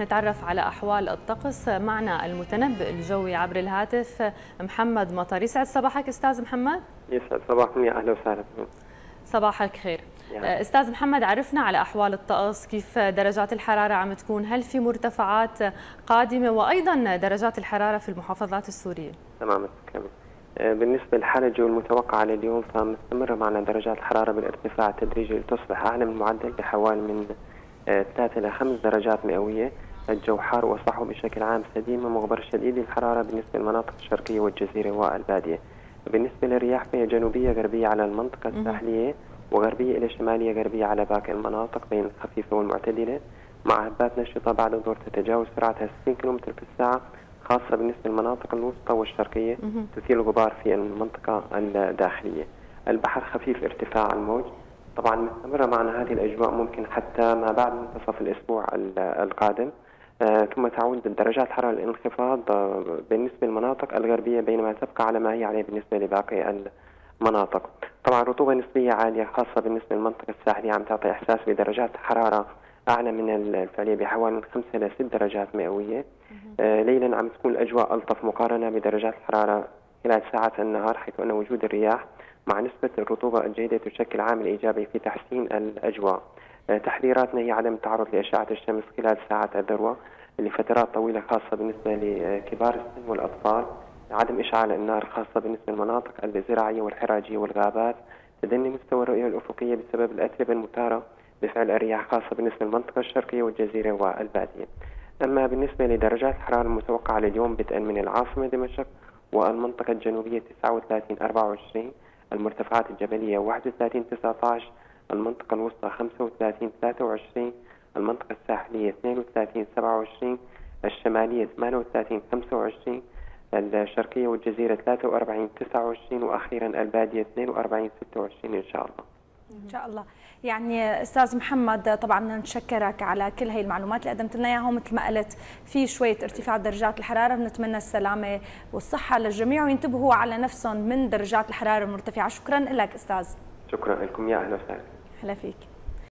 نتعرف على أحوال الطقس معنا المتنبئ الجوي عبر الهاتف محمد مطر. يسعد صباحك أستاذ محمد. يسعد صباحكم يا أهلا وسهلا صباحك خير. أستاذ محمد عرفنا على أحوال الطقس كيف درجات الحرارة عم تكون هل في مرتفعات قادمة وأيضا درجات الحرارة في المحافظات السورية؟ تماما بالنسبة لحالة الجو المتوقعة لليوم فمستمرة معنا درجات الحرارة بالارتفاع التدريجي لتصبح أعلى من المعدل بحوالي من 3 إلى 5 درجات مئوية. الجو حار وصحو بشكل عام سديم ومغبر شديد الحرارة بالنسبة للمناطق الشرقية والجزيرة والبادية. بالنسبة للرياح فهي جنوبية غربية على المنطقة الساحلية وغربية إلى شمالية غربية على باقي المناطق بين الخفيفة والمعتدلة. مع هبات نشطة بعد الظهر تتجاوز سرعتها 60 كم في الساعة خاصة بالنسبة للمناطق الوسطى والشرقية تثير الغبار في المنطقة الداخلية. البحر خفيف ارتفاع الموج. طبعا مستمرة معنا هذه الأجواء ممكن حتى ما بعد منتصف الأسبوع القادم. ثم تعود درجات الحرارة الانخفاض آه بالنسبة للمناطق الغربية بينما تبقى على ما هي عليه بالنسبة لباقي المناطق. طبعا رطوبة نسبية عالية خاصة بالنسبة للمنطقة الساحلية عم تعطي إحساس بدرجات حرارة أعلى من الفعلية بحوالي من 5 إلى 6 درجات مئوية. آه ليلا عم تكون الأجواء ألطف مقارنة بدرجات الحرارة خلال ساعات النهار حيث أن وجود الرياح مع نسبة الرطوبة الجيدة تشكل عامل إيجابي في تحسين الأجواء. آه تحذيراتنا هي عدم التعرض لأشعة الشمس خلال ساعات الذروة لفترات طويلة خاصة بالنسبة لكبار السن والأطفال عدم إشعال النار خاصة بالنسبة للمناطق الزراعية والحراجية والغابات تدني مستوى الرؤية الأفقية بسبب الأتربة المثارة بفعل الرياح خاصة بالنسبة للمنطقة الشرقية والجزيرة والبادية. أما بالنسبة لدرجات الحرارة المتوقعة لليوم بدءا من العاصمة دمشق والمنطقة الجنوبية 39 24 المرتفعات الجبلية 31 19 المنطقة الوسطى 35 23 المنطقة الساحلية 32 27 الشمالية 38 25 الشرقية والجزيرة 43 29 وأخيرا البادية 42 26 إن شاء الله. إن شاء الله. يعني أستاذ محمد طبعا نشكرك على كل هي المعلومات اللي قدمت لنا إياها مثل ما قلت في شوية ارتفاع درجات الحرارة بنتمنى السلامة والصحة للجميع وينتبهوا على نفسهم من درجات الحرارة المرتفعة. شكرا لك أستاذ. شكرا لكم يا أهلا وسهلا. هلا فيك.